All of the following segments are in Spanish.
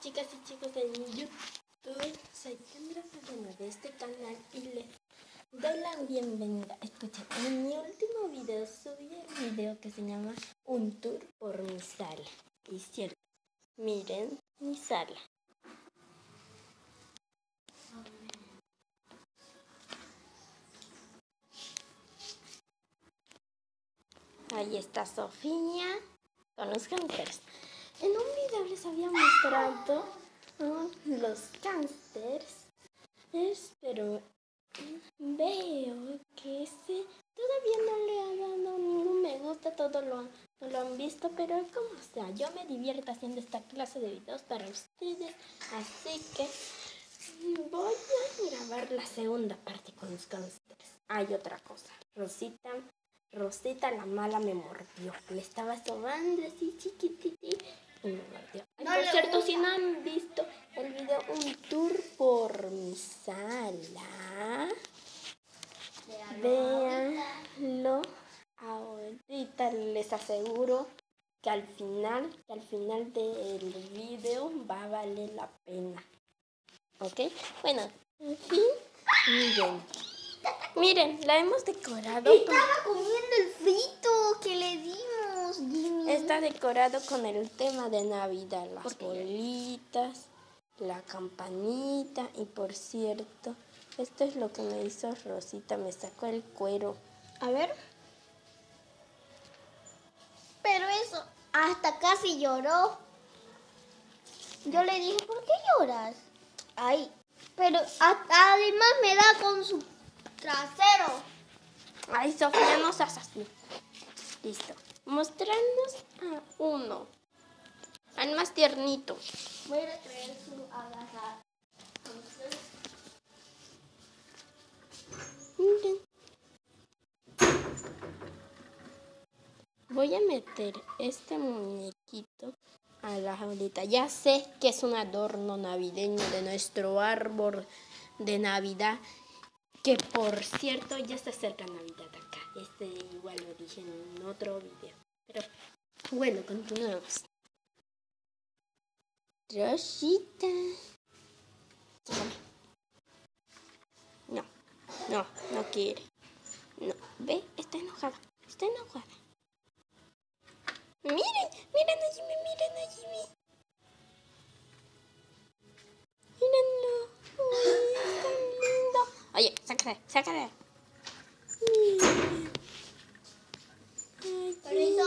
chicas y chicos de YouTube. Soy Kendra Fadena de este canal y les doy la bienvenida. Escuchen, en mi último video subí el video que se llama Un tour por mi sala. Y cierto, miren mi sala. Ahí está Sofía con los hamsters. En un video les había mostrado los hamsters, pero veo que ese todavía no le ha dado ningún me gusta, todo lo, lo han visto, pero como sea, yo me divierto haciendo esta clase de videos para ustedes, así que voy a grabar la segunda parte con los hamsters. Hay otra cosa, Rosita Rosita la mala me mordió. Le estaba sobando así chiquititi cierto, si no han visto el video Un Tour por mi sala, véanlo. Ahorita les aseguro que al final, que al final del video va a valer la pena. ¿Ok? Bueno, en fin, miren. Miren, la hemos decorado. Estaba comiendo el frito que le Jimmy. Está decorado con el tema de Navidad. Las bolitas, la campanita. Y por cierto, esto es lo que me hizo Rosita. Me sacó el cuero. A ver. Pero eso, hasta casi lloró. Yo le dije, ¿por qué lloras? Ay, pero además me da con su Trasero. Ay, Sofía, no seas así. Listo. Mostrarnos a uno. Al más tiernito. Voy a traer su agarrar. Miren. Voy a meter este muñequito a la jaulita. Ya sé que es un adorno navideño de nuestro árbol de Navidad que por cierto, ya está cerca Navidad acá. Este igual lo dije en otro video. Pero bueno, continuamos. Rosita. No, no, no quiere. No, ve, está enojada. Está enojada. Miren, miren a Jimmy, miren a Jimmy. Oye, sácate, sácate. Ay,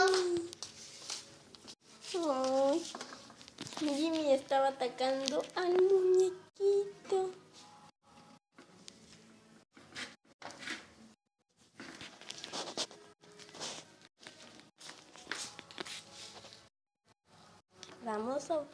Jimmy estaba atacando al muñequito. Vamos a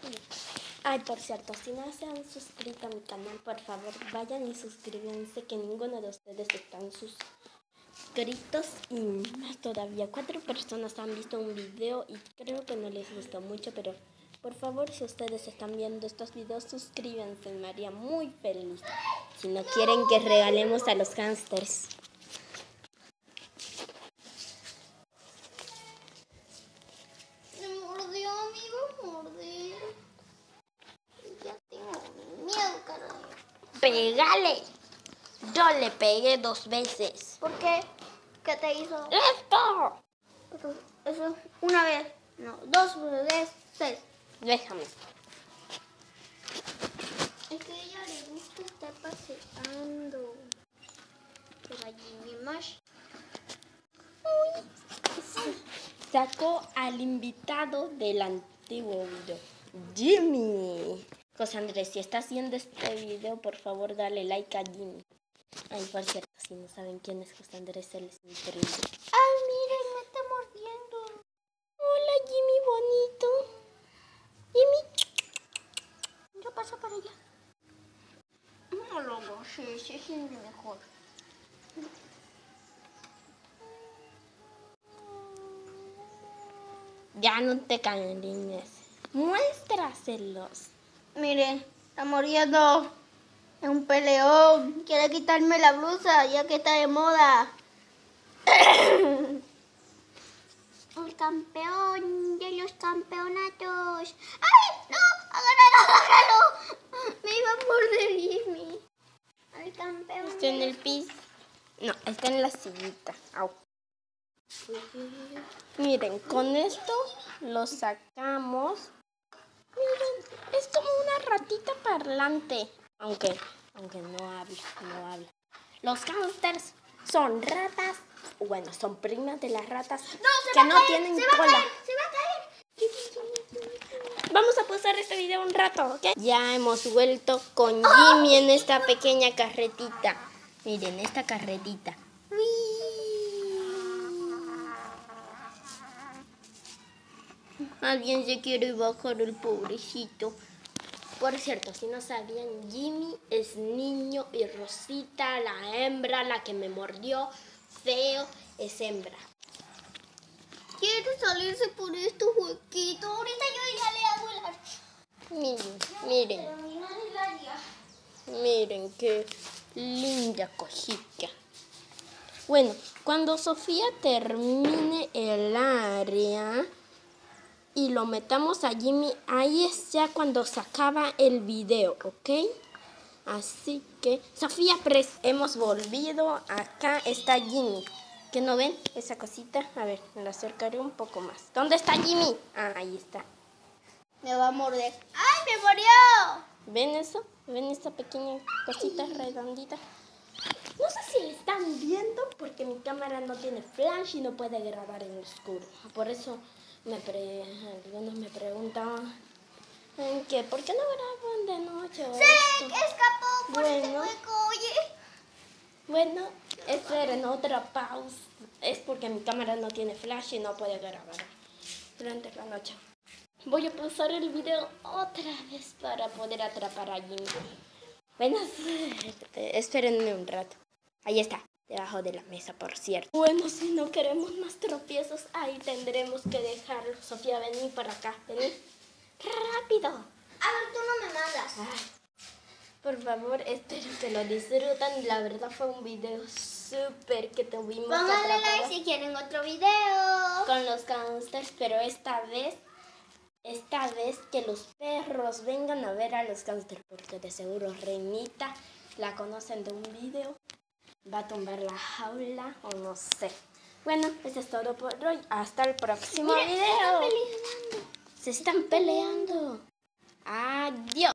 Ay, por cierto, si no se han suscrito a mi canal, por favor, vayan y suscríbanse, que ninguno de ustedes están suscritos y más todavía. Cuatro personas han visto un video y creo que no les gustó mucho, pero por favor, si ustedes están viendo estos videos, suscríbanse, me haría muy feliz. Si no quieren que regalemos a los hamsters. pegale. Yo le pegué dos veces. ¿Por qué? ¿Qué te hizo? ¡Esto! Eso, una vez. No, dos veces. Déjame. Es que a ella le gusta estar paseando. Pero allí mi mash. Sacó al invitado del antiguo video. Jimmy. José Andrés, si estás viendo este video, por favor dale like a Jimmy. Ay, por cierto, si no saben quién es José Andrés, él es increíble. Ay, miren, me está mordiendo. Hola, Jimmy bonito. Jimmy. Yo paso para allá. No Ya no te cariñes. Muéstraselos. Mire, está muriendo. Es un peleón. Quiere quitarme la blusa ya que está de moda. El campeón de los campeonatos. ¡Ay! ¡No! ¡Agarra, en el piso. No, está en la sillita. Au. Miren, con esto lo sacamos. Miren, es como una ratita parlante. Aunque, aunque no habla, no habla. Los hamsters son ratas. Bueno, son primas de las ratas que no tienen se va cola. a caer, se va a caer. Vamos a pasar este video un rato, ¿ok? Ya hemos vuelto con Jimmy en esta pequeña carretita. Miren, esta carretita. Alguien se quiere bajar el pobrecito. Por cierto, si no sabían, Jimmy es niño y Rosita, la hembra, la que me mordió, feo, es hembra. Quiere salirse por estos huequitos. Ahorita yo ya le hago el ar- Miren, miren. Miren qué linda cosita. Bueno, cuando Sofía termine el área y lo metamos a Jimmy, ahí es ya cuando se acaba el video, ¿ok? Así que, Sofía, pres hemos volvido. Acá está Jimmy. ¿Que no ven esa cosita? A ver, la acercaré un poco más. ¿Dónde está Jimmy? Ah, ahí está. Me va a morder. ¡Ay, me murió! ¿Ven eso? ¿Ven esta pequeña cosita redondita? No sé si están viendo porque mi cámara no tiene flash y no puede grabar en oscuro. Por eso me pre- algunos me preguntaban ¿en qué? ¿por qué no graban de noche? ¡Se escapó por este Bueno. hueco! Oye. Bueno, esperen otra pausa. Es porque mi cámara no tiene flash y no puede grabar durante la noche. Voy a pausar el video otra vez para poder atrapar a Jimmy. Bueno, espérenme un rato. Ahí está, debajo de la mesa, por cierto. Bueno, si no queremos más tropiezos, ahí tendremos que dejarlo. Sofía, vení para acá, vení. Rápido. A ver, tú no me mandas. Ay, por favor, espero que lo disfrutan. La verdad fue un video súper que tuvimos Pónganle like si quieren otro video. con los hamsters, pero esta vez, esta vez que los perros vengan a ver a los hamsters, porque de seguro Reinita la conocen de un video, va a tumbar la jaula o no sé. Bueno, eso es todo por hoy. Hasta el próximo Mira, se están video. peleando. Se están peleando. Adiós.